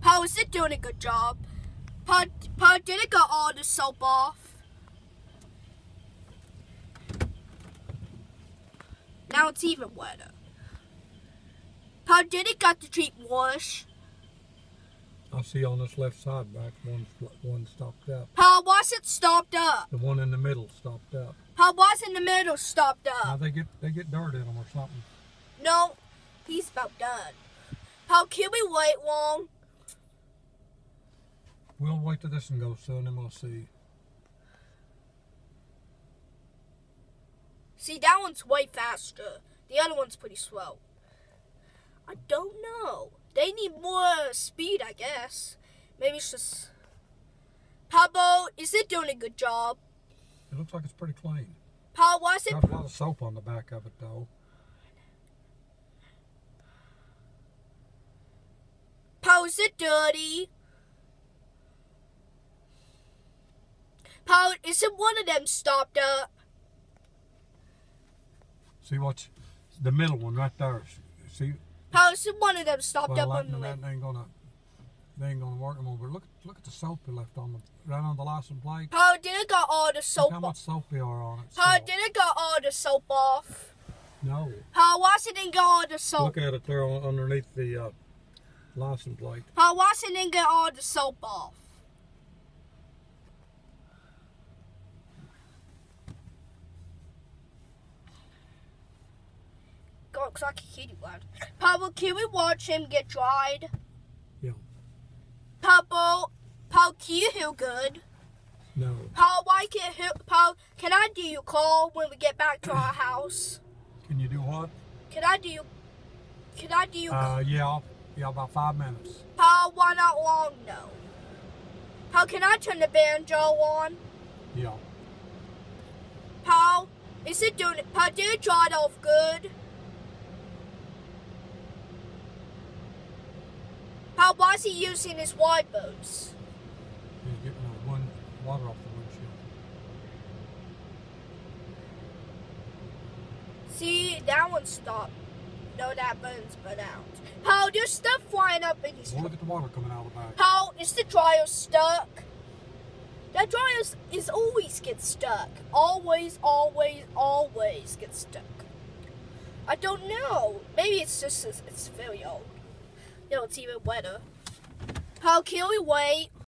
Paul, is it doing a good job? Paul, Paul, did it got all the soap off? Now it's even wetter. Pa did it got the treat wash? I see on this left side back one one stopped up. Paul, why's it stopped up? The one in the middle stopped up. Paul, why's in the middle stopped Now up? they get they get dirt in them or something. No, he's about done. Paul, can we wait long? We'll wait till this one goes soon and we'll see. See, that one's way faster. The other one's pretty slow. I don't know. They need more speed, I guess. Maybe it's just. Pablo, is it doing a good job? It looks like it's pretty clean. Paul, why is it? Got a lot of soap on the back of it though. Paul, is it dirty? Paul, is it one of them stopped up? See what's the middle one right there. See, Paul, is it one of them stopped well, up that, on the that ain't gonna they ain't gonna work no more. But look, look at the soap they left on the right on the license plate. Paul, did it got all the Look soap how much soap there are on it. Paul, still. did it got all the soap off? No, why it didn't get all the soap? look at it there on, underneath the uh, license plate. Why it didn't get all the soap off? Go, cause I can hear you loud. Pablo, can we watch him get dried? Yeah. Pablo, Paul, can you hear good? No. Paul, why can't hear? Paul, can I do your call when we get back to our house? Can you do what? Can I do? You, can I do? you Uh, yeah, yeah, about five minutes. Paul, why not long? No. Paul, can I turn the banjo on? Yeah. Paul, is it doing it? Paul, did it dry off good? Why is he using his wipers? He's getting the one water off the windshield. See, that one stopped. No, that button's put out. Paul, there's stuff flying up in his. Look at the water coming out of the back. Paul, is the dryer stuck? That dryer is, is always gets stuck. Always, always, always gets stuck. I don't know. Maybe it's just it's very old. No, it's even wetter. How can we wait?